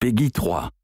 Peggy 3.